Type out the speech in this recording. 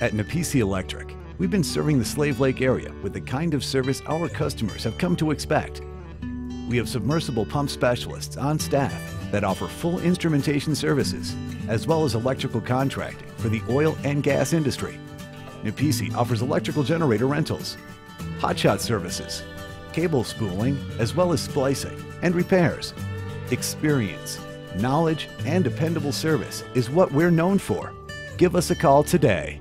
At Nipisi Electric, we've been serving the Slave Lake area with the kind of service our customers have come to expect. We have submersible pump specialists on staff that offer full instrumentation services, as well as electrical contracting for the oil and gas industry. Nipisi offers electrical generator rentals, hotshot services, cable spooling, as well as splicing and repairs. Experience, knowledge, and dependable service is what we're known for. Give us a call today.